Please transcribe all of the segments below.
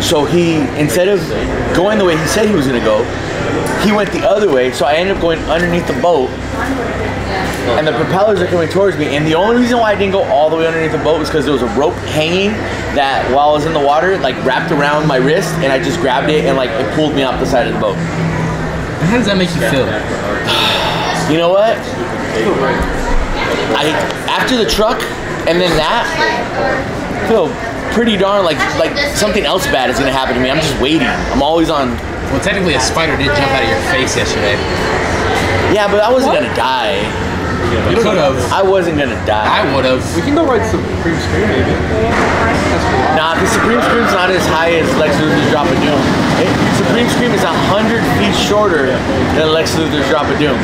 So he, instead of going the way he said he was gonna go, he went the other way. So I ended up going underneath the boat, and the propellers are coming towards me. And the only reason why I didn't go all the way underneath the boat was because there was a rope hanging that, while I was in the water, like wrapped around my wrist, and I just grabbed it and like it pulled me off the side of the boat. How does that make you feel? You know what? I after the truck and then that I feel pretty darn like like something else bad is gonna happen to me. I'm just waiting. I'm always on. Well, technically, a spider did jump out of your face yesterday. Yeah, but I wasn't gonna die. You could have. I wasn't gonna die. I would have. We can go ride Supreme Scream maybe. Nah, the Supreme Scream's not as high as Lex Luthor's Drop of Doom. It, Supreme Scream is a hundred feet shorter than Lex Luthor's Drop of Doom.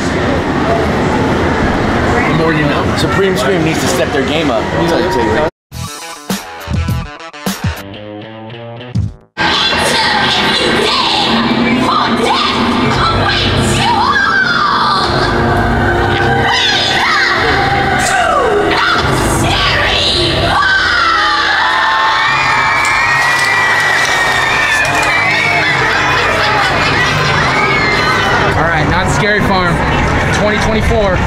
The more you know. Supreme Scream needs to step their game up. 2024.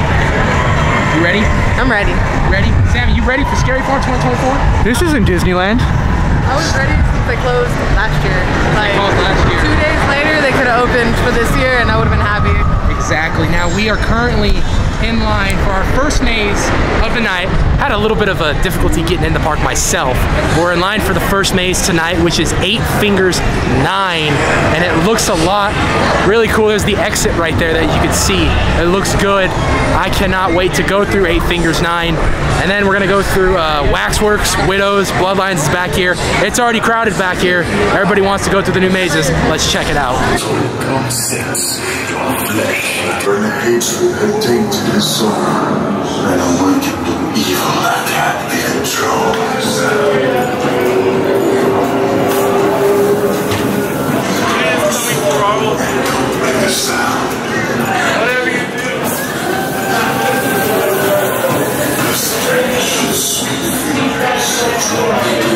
You ready? I'm ready. Ready? Sammy, you ready for Scary Farm 2024? This isn't Disneyland. I was ready since they closed last year. Like closed last year. two days later, they could have opened for this year, and I would have been happy. Exactly. Now we are currently in line for our first maze of the night. Had a little bit of a difficulty getting in the park myself. We're in line for the first maze tonight, which is Eight Fingers Nine, and it looks a lot really cool. There's the exit right there that you can see. It looks good. I cannot wait to go through Eight Fingers Nine, and then we're gonna go through uh, Waxworks, Widows, Bloodlines is back here. It's already crowded back here. Everybody wants to go through the new mazes. Let's check it out. The soul, and awaken the evil that had been controlled. Don't make a sound. The sweet, so draw me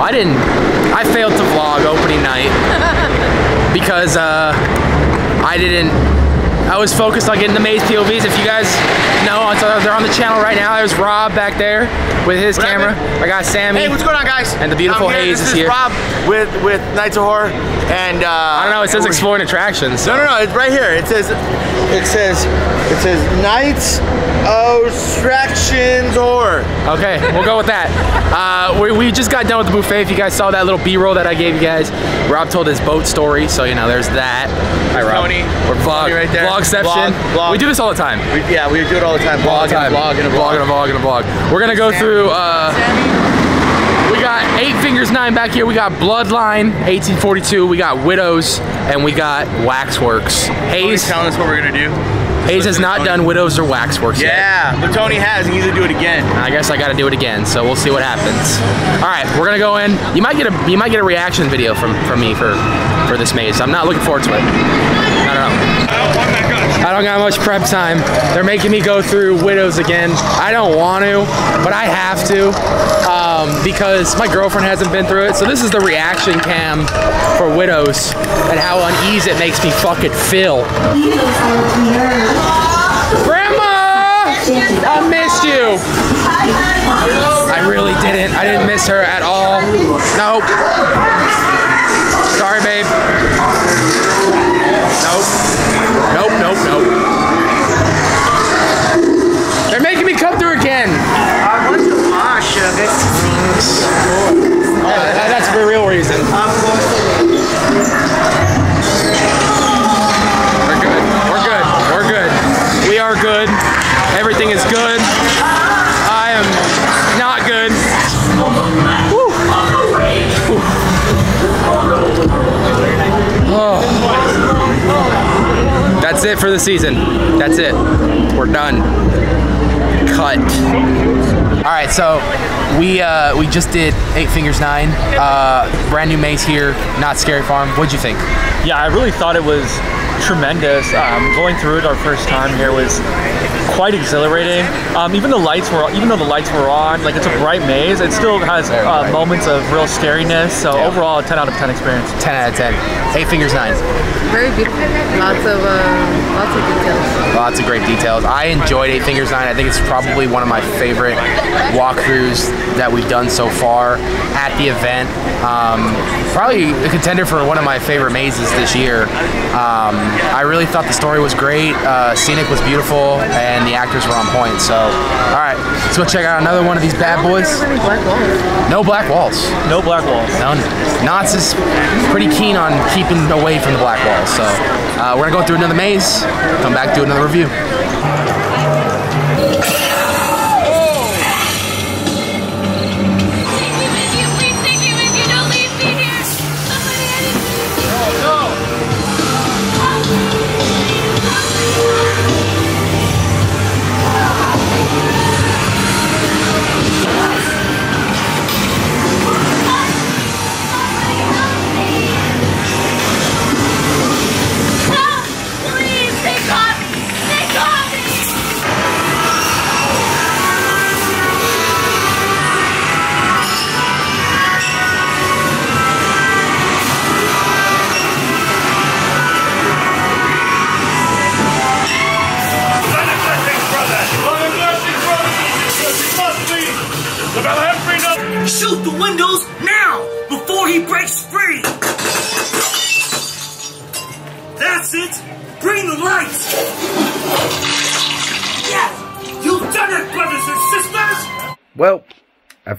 I didn't. I failed to vlog opening night because uh, I didn't. I was focused on getting the maze POVs. If you guys know, it's, uh, they're on the channel right now. There's Rob back there with his camera. I got Sammy. Hey, what's going on, guys? And the beautiful I'm. Hayes this is here. Rob with with Nights of Horror, and uh, I don't know. It says exploring attractions. So. No, no, no. It's right here. It says, it says, it says Nights of Distractions Horror. Okay, we'll go with that. Uh, we, we just got done with the buffet. If you guys saw that little B-roll that I gave you guys, Rob told his boat story, so you know there's that. Hi, Rob. Tony. We're vlog, Tony right there. vlogception. Vlog, vlog. We do this all the time. We, yeah, we do it all the time. all Vlog the time. and a vlog and a vlog and a vlog. vlog and a vlog. We're gonna go through. Uh, we got Eight Fingers Nine back here. We got Bloodline 1842. We got Widows, and we got Waxworks. Tony's Hayes telling us what we're gonna do. Hayes has not done Widows or Waxworks yet. Yeah, but Tony has. He needs to do it again. I guess I got to do it again, so we'll see what happens. All right, we're gonna go in. You might get a you might get a reaction video from from me for for this maze. I'm not looking forward to it. I don't. Got much prep time. They're making me go through Widows again. I don't want to, but I have to um, because my girlfriend hasn't been through it. So this is the reaction cam for Widows and how uneasy it makes me fucking feel. Grandma! I missed you. I really didn't. I didn't miss her at all. Nope. Sorry, babe. Nope. Nope, nope, nope. For the season. That's it. We're done. Cut. All right, so we uh, we just did Eight Fingers Nine, uh, brand new maze here, Knott's Scary Farm. What'd you think? Yeah, I really thought it was tremendous. Um, going through it our first time here was quite exhilarating. Um, even the lights were, even though the lights were on, like it's a bright maze, it still has uh, moments of real scariness. So Yeah. overall, a 10 out of 10 experience. 10 out of 10. Eight Fingers Nine. Very beautiful. Lots of uh, lots of details. Lots of great details. I enjoyed Eight Fingers Nine. I think it's probably one of my favorite walkthroughs that we've done so far at the event. Um, probably a contender for one of my favorite mazes this year. Um, I really thought the story was great. Uh, scenic was beautiful, and the actors were on point. So, all right, let's go check out another one of these bad boys. Black? No black walls. No black walls. None. Knott's is pretty keen on keeping away from the black walls. So uh, we're gonna go through another maze, come back, do another review.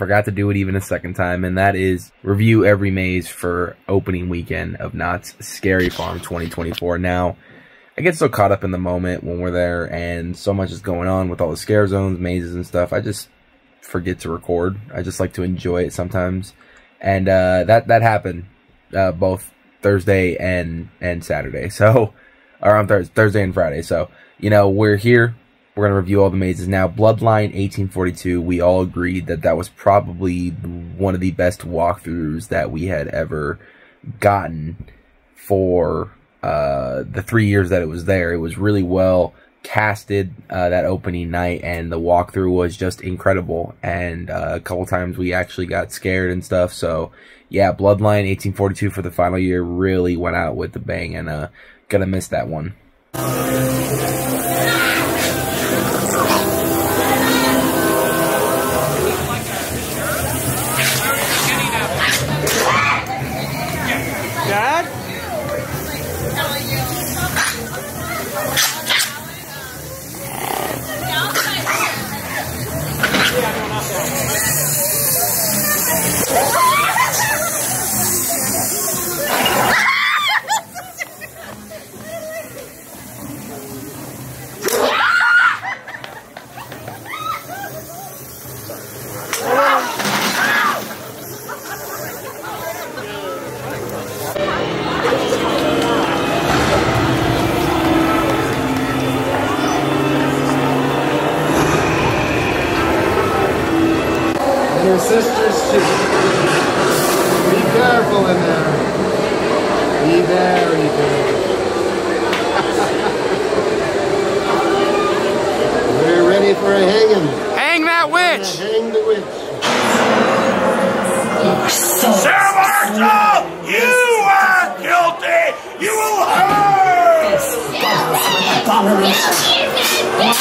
Forgot to do it even a second time, and that is review every maze for opening weekend of Knott's Scary Farm 2024. Now, I get so caught up in the moment when we're there, and so much is going on with all the scare zones, mazes, and stuff. I just forget to record. I just like to enjoy it sometimes, and uh, that that happened uh, both Thursday and and Saturday. So, or on Thursday, Thursday and Friday. So, you know, we're here. We're gonna review all the mazes now. Bloodline 1842. We all agreed that that was probably one of the best walkthroughs that we had ever gotten for uh, the three years that it was there. It was really well casted uh, that opening night, and the walkthrough was just incredible. And uh, a couple times we actually got scared and stuff. So yeah, Bloodline 1842 for the final year really went out with the bang, and uh, gonna miss that one. Hurt. Never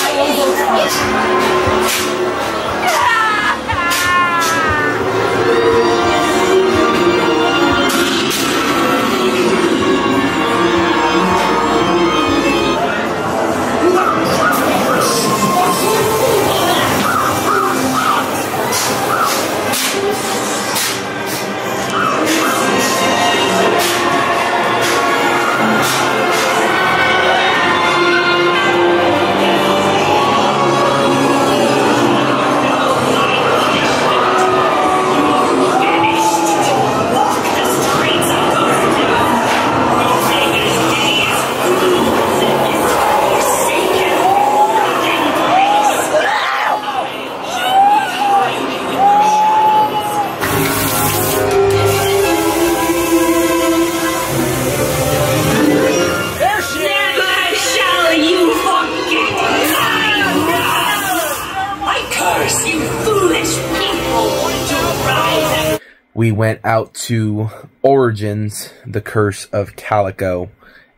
we went out to Origins, The Curse of Calico,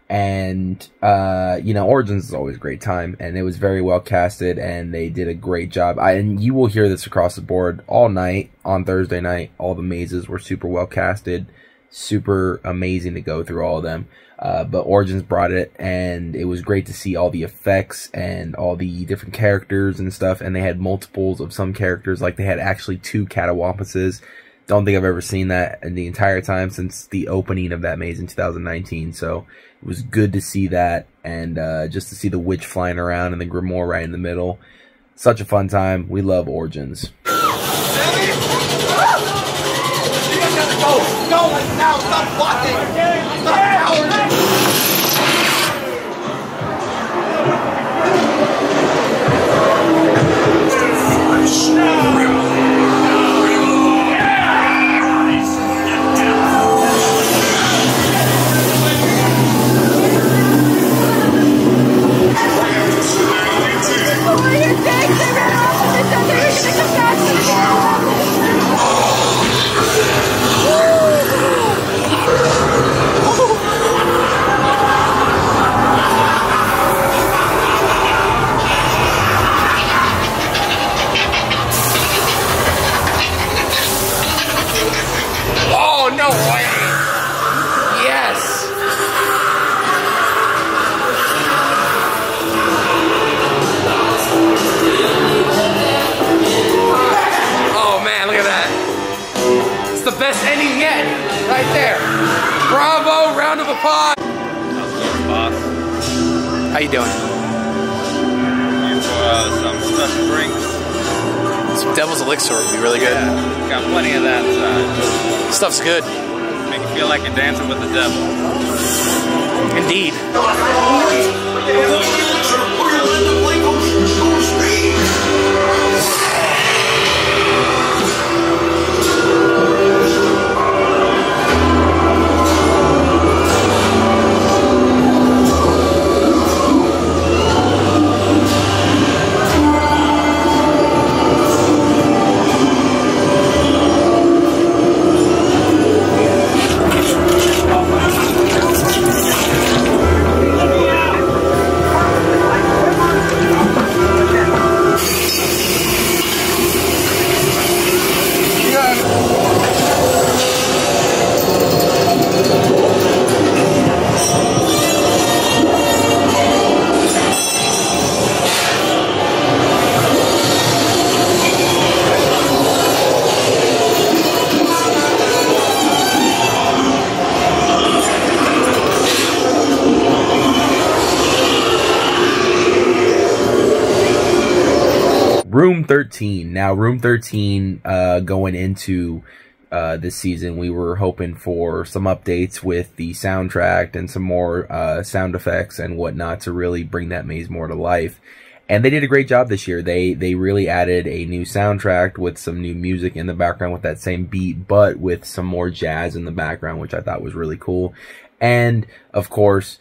and uh, you know, Origins is always a great time, and it was very well casted, and they did a great job. I, and you will hear this across the board all night on Thursday night. All the mazes were super well casted, super amazing to go through all of them. Uh, but Origins brought it, and it was great to see all the effects and all the different characters and stuff. And they had multiples of some characters, like they had actually two catawampuses. Don't think I've ever seen that in the entire time since the opening of that maze in 2019. So it was good to see that, and uh, just to see the witch flying around and the Grimoire right in the middle. Such a fun time. We love Origins. Bravo, round of applause. boss. How you doing? And for uh, some special drinks. Some Devil's Elixir would be really good. Yeah, got plenty of that. Uh, Stuff's good. make you feel like you're dancing with the devil. Indeed. 13. Now, Room 13, uh, going into uh, this season, we were hoping for some updates with the soundtrack and some more uh, sound effects and whatnot to really bring that maze more to life. And they did a great job this year. They they really added a new soundtrack with some new music in the background with that same beat, but with some more jazz in the background, which I thought was really cool. And of course,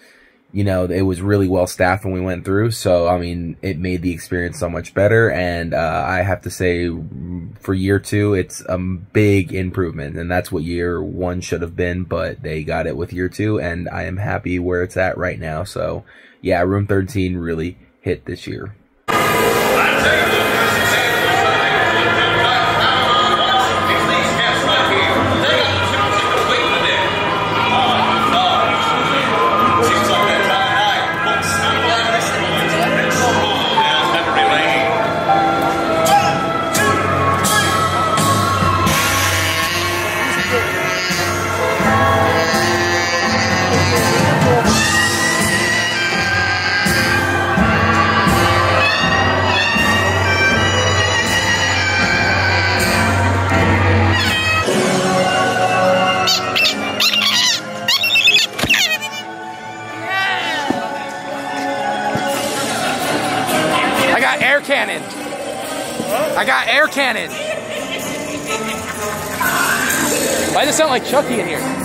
you know, it was really well staffed when we went through. So, I mean, it made the experience so much better. And uh, I have to say, for year two, it's a big improvement. And that's what year one should have been, but they got it with year two. And I am happy where it's at right now. So, yeah, Room 13 really hit this year. Air cannon. Why does it sound like Chucky in here?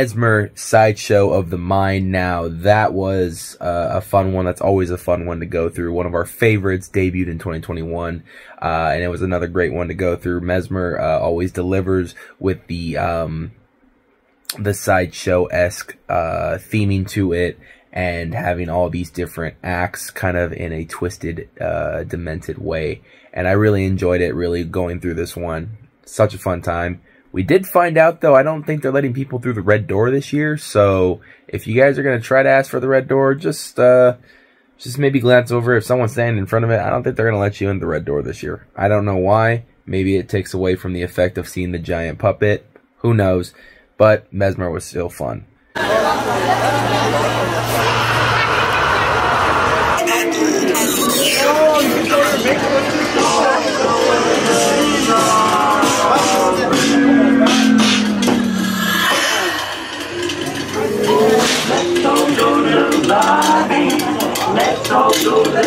Mesmer Sideshow of the Mind Now. That was uh, a fun one. That's always a fun one to go through. One of our favorites debuted in 2021. Uh, and it was another great one to go through. Mesmer uh, always delivers with the um, the sideshow esque uh, theming to it and having all these different acts kind of in a twisted, uh, demented way. And I really enjoyed it, really going through this one. Such a fun time. We did find out though, I don't think they're letting people through the red door this year. So if you guys are going to try to ask for the red door, just, uh, just maybe glance over if someone's standing in front of it. I don't think they're going to let you in the red door this year. I don't know why. Maybe it takes away from the effect of seeing the giant puppet. Who knows? But Mesmer was still fun.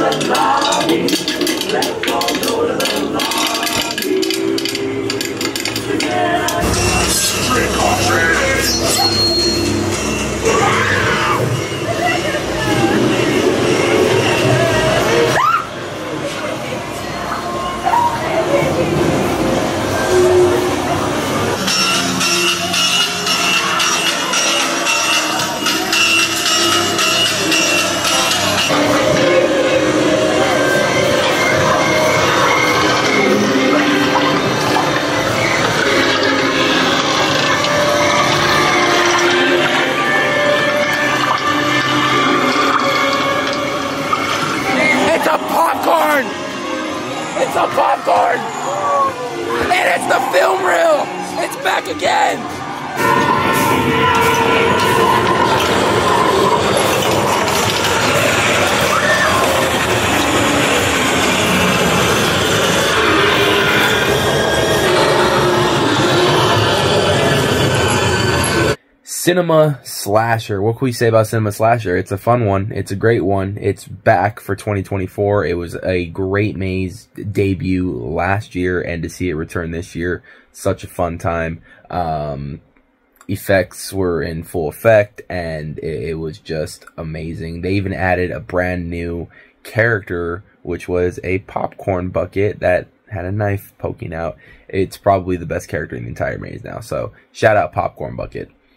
All go popcorn! And it's the film reel! It's back again! Cinema Slasher. What can we say about Cinema Slasher? It's a fun one. It's a great one. It's back for 2024. It was a great maze debut last year, and to see it return this year, such a fun time. Um, effects were in full effect, and it, it was just amazing. They even added a brand new character, which was a popcorn bucket that had a knife poking out. It's probably the best character in the entire maze now. So shout out Popcorn Bucket.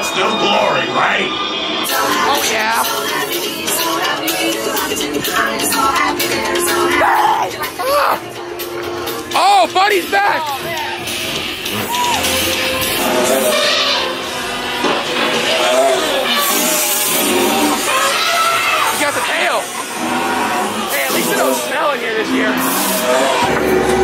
No glory, right? Oh, yeah. Oh, buddy's back! You got the tail. Hey, at least it don't smell in here this year.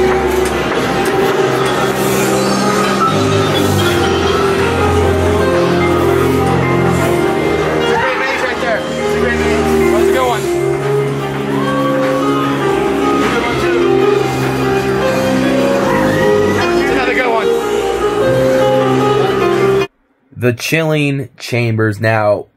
The chilling chambers. Now,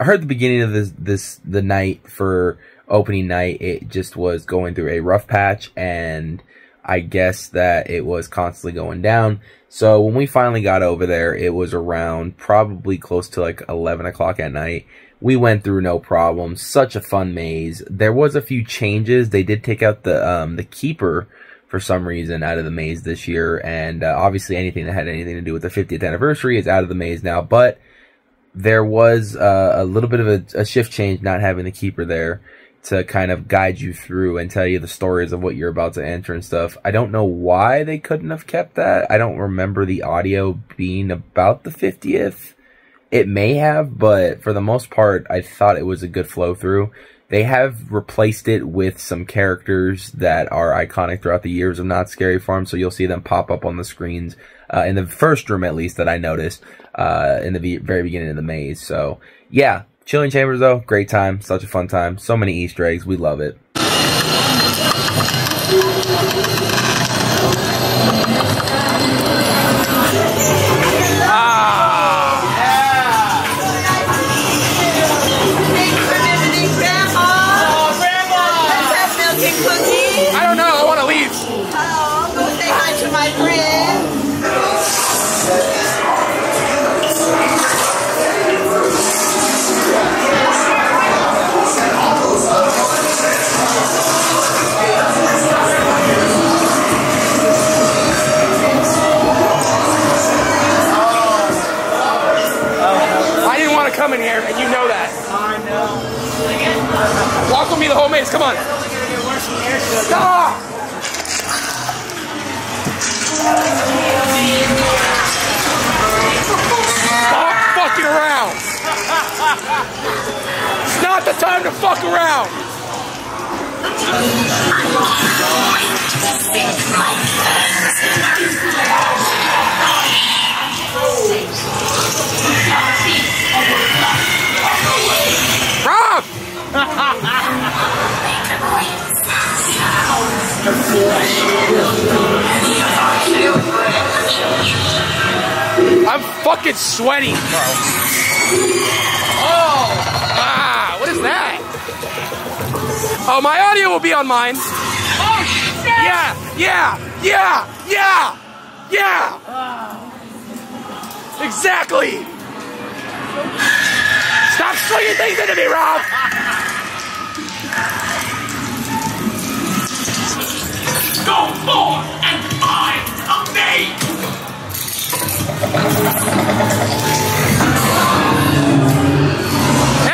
I heard the beginning of this this the night for opening night. It just was going through a rough patch, and I guess that it was constantly going down. So when we finally got over there, it was around probably close to like eleven o'clock at night. We went through no problem. Such a fun maze. There was a few changes. They did take out the um, the keeper for some reason out of the maze this year, and uh, obviously anything that had anything to do with the 50th anniversary is out of the maze now. But there was uh, a little bit of a, a shift change not having the keeper there to kind of guide you through and tell you the stories of what you're about to enter and stuff. I don't know why they couldn't have kept that. I don't remember the audio being about the 50th. It may have, but for the most part, I thought it was a good flow through. They have replaced it with some characters that are iconic throughout the years of Knott's Scary Farm, so you'll see them pop up on the screens uh, in the first room, at least that I noticed uh, in the very beginning of the maze. So yeah, Chilling Chambers though, great time, such a fun time, so many Easter eggs, we love it. With the whole maze. Come on. Stop! Stop fucking around. It's not the time to fuck around. Rob! I'm fucking sweaty, bro. Oh, ah, what is that? Oh, my audio will be on mine. Oh, shit! Yeah, yeah, yeah, yeah, yeah! Exactly! Stop swinging things into me, Rob! Go forth and find a mate!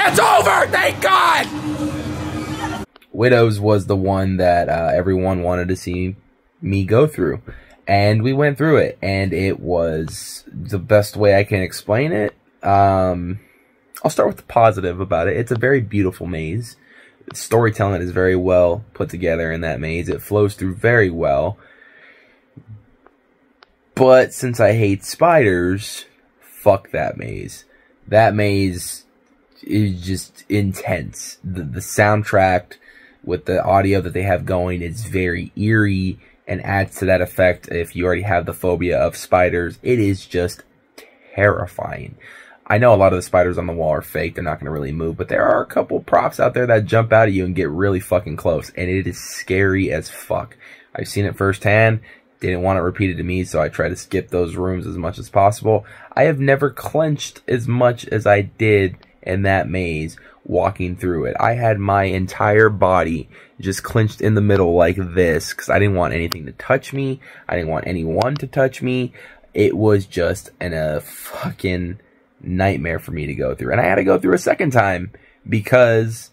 It's over, thank God! Widows was the one that uh, everyone wanted to see me go through. And we went through it, and it was the best way I can explain it. Um, I'll start with the positive about it. It's a very beautiful maze. Storytelling is very well put together in that maze. It flows through very well. But since I hate spiders, fuck that maze. That maze is just intense. The, the soundtrack with the audio that they have going is very eerie and adds to that effect if you already have the phobia of spiders. It is just terrifying. I know a lot of the spiders on the wall are fake. They're not going to really move, but there are a couple props out there that jump out at you and get really fucking close, and it is scary as fuck. I've seen it firsthand. Didn't want it repeated to me, so I try to skip those rooms as much as possible. I have never clenched as much as I did in that maze walking through it. I had my entire body just clenched in the middle like this because I didn't want anything to touch me. I didn't want anyone to touch me. It was just an, a fucking nightmare for me to go through. And I had to go through a second time because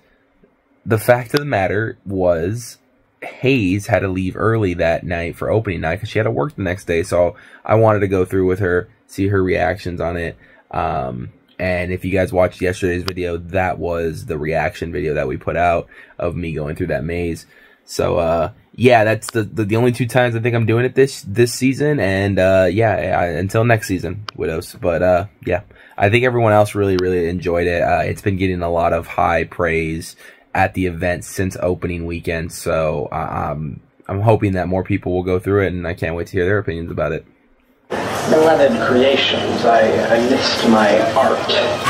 the fact of the matter was Hayes had to leave early that night for opening night because she had to work the next day. So I wanted to go through with her, see her reactions on it. Um, and if you guys watched yesterday's video, that was the reaction video that we put out of me going through that maze. So, uh, yeah, that's the, the, the only two times I think I'm doing it this, this season. And, uh, yeah, I, until next season, Widows. But, uh, yeah, I think everyone else really, really enjoyed it. Uh, it's been getting a lot of high praise at the event since opening weekend. So, um, I'm hoping that more people will go through it and I can't wait to hear their opinions about it. Beloved creations, I, I missed my art.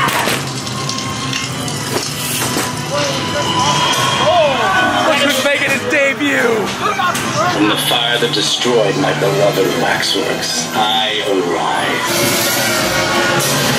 From the fire that destroyed my beloved waxworks, I arrive.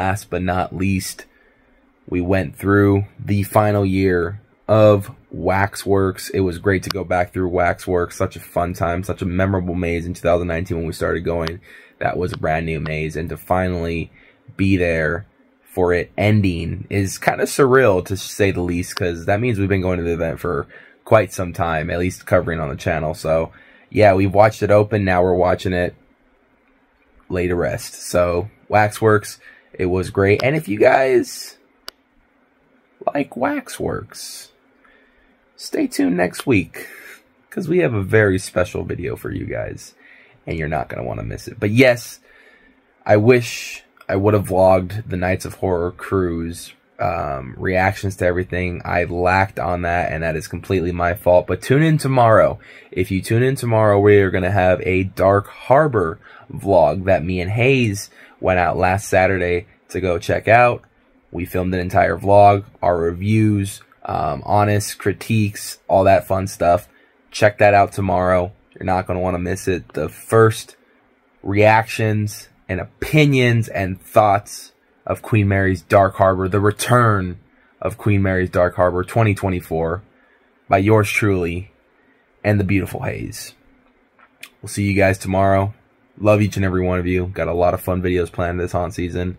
Last but not least, we went through the final year of Waxworks. It was great to go back through Waxworks. Such a fun time, such a memorable maze in 2019 when we started going. That was a brand new maze. And to finally be there for it ending is kind of surreal to say the least because that means we've been going to the event for quite some time, at least covering on the channel. So, yeah, we've watched it open. Now we're watching it lay to rest. So, Waxworks, it was great. And if you guys like Waxworks, stay tuned next week because we have a very special video for you guys and you're not going to want to miss it. But yes, I wish I would have vlogged the Nights of Horror cruise um, reactions to everything. I lacked on that, and that is completely my fault. But tune in tomorrow. If you tune in tomorrow, we are going to have a Dark Harbor vlog that me and Hayes went out last Saturday to go check out. We filmed an entire vlog, our reviews, um, honest critiques, all that fun stuff. Check that out tomorrow. You're not going to want to miss it. The first reactions and opinions and thoughts of Queen Mary's Dark Harbor, the return of Queen Mary's Dark Harbor 2024 by yours truly and the beautiful Hayes. We'll see you guys tomorrow. Love each and every one of you. Got a lot of fun videos planned this haunt season.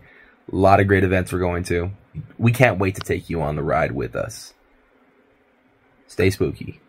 A lot of great events we're going to. We can't wait to take you on the ride with us. Stay spooky.